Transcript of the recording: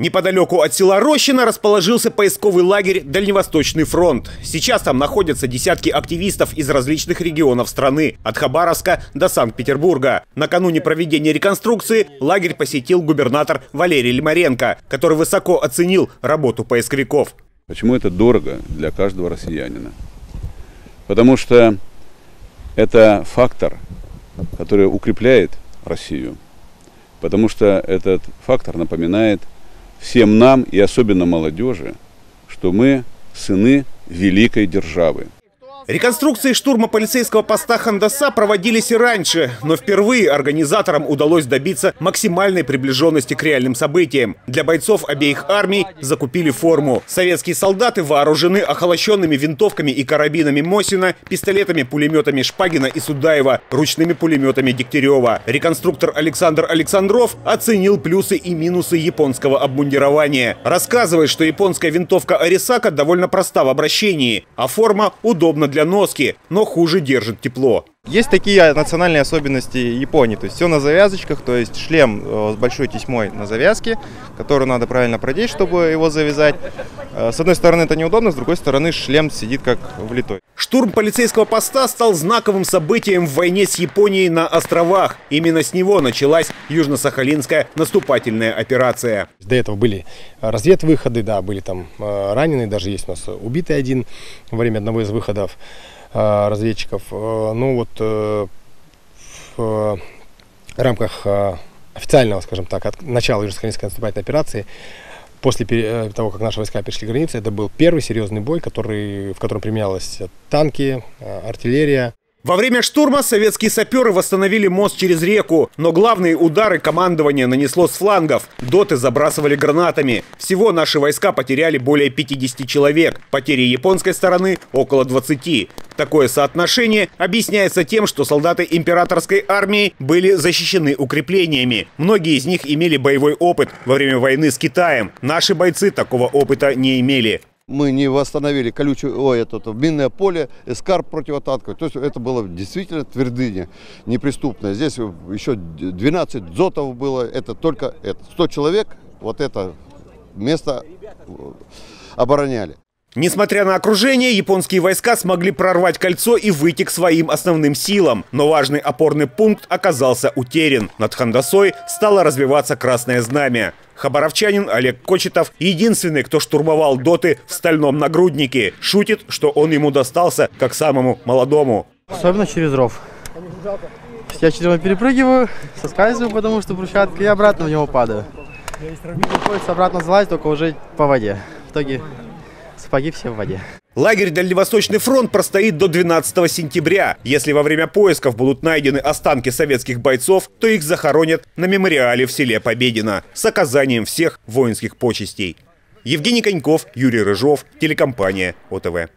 Неподалеку от села Рощина расположился поисковый лагерь «Дальневосточный фронт». Сейчас там находятся десятки активистов из различных регионов страны, от Хабаровска до Санкт-Петербурга. Накануне проведения реконструкции лагерь посетил губернатор Валерий Лимаренко, который высоко оценил работу поисковиков. Почему это дорого для каждого россиянина? Потому что это фактор, который укрепляет Россию. Потому что этот фактор напоминает всем нам и особенно молодежи, что мы сыны великой державы. Реконструкции штурма полицейского поста Хандаса проводились и раньше, но впервые организаторам удалось добиться максимальной приближенности к реальным событиям. Для бойцов обеих армий закупили форму. Советские солдаты вооружены охолощенными винтовками и карабинами Мосина, пистолетами, пулеметами Шпагина и Судаева, ручными пулеметами Дегтярева. Реконструктор Александр Александров оценил плюсы и минусы японского обмундирования. Рассказывает, что японская винтовка Арисака довольно проста в обращении, а форма удобна для носки, но хуже держит тепло. Есть такие национальные особенности Японии, то есть все на завязочках, то есть шлем э, с большой тесьмой на завязке, которую надо правильно продеть, чтобы его завязать. Э, с одной стороны это неудобно, с другой стороны шлем сидит как влитой. Штурм полицейского поста стал знаковым событием в войне с Японией на островах. Именно с него началась Южно-Сахалинская наступательная операция. До этого были разведвыходы, да, были там э, раненые, даже есть у нас убитый один во время одного из выходов. Э, разведчиков. Э, ну вот э, в рамках официального, скажем так, от начала Южно-Сахалинской наступательной операции после того, как наши войска перешли границы, это был первый серьезный бой, который, в котором применялись танки, артиллерия. Во время штурма советские саперы восстановили мост через реку, но главные удары командование нанесло с флангов. Доты забрасывали гранатами. Всего наши войска потеряли более 50 человек. Потери японской стороны около 20. Такое соотношение объясняется тем, что солдаты императорской армии были защищены укреплениями. Многие из них имели боевой опыт во время войны с Китаем. Наши бойцы такого опыта не имели мы не восстановили колючее, ой, это, это минное поле, эскарп противотанковый. То есть это было действительно твердыня неприступная. Здесь еще 12 дзотов было, это только это. 100 человек вот это место э, обороняли. Несмотря на окружение, японские войска смогли прорвать кольцо и выйти к своим основным силам. Но важный опорный пункт оказался утерян. Над Хандасой стало развиваться красное знамя. Хабаровчанин Олег Кочетов единственный, кто штурмовал доты в стальном нагруднике. Шутит, что он ему достался как самому молодому. Особенно через ров. Я через него перепрыгиваю, соскальзываю, потому что брусчатка, и обратно в него падаю. Приходится обратно залазить, только уже по воде. В итоге сапоги все в воде. Лагерь Дальневосточный фронт простоит до 12 сентября. Если во время поисков будут найдены останки советских бойцов, то их захоронят на мемориале в селе Победино с оказанием всех воинских почестей. Евгений Коньков, Юрий Рыжов, телекомпания ОТВ.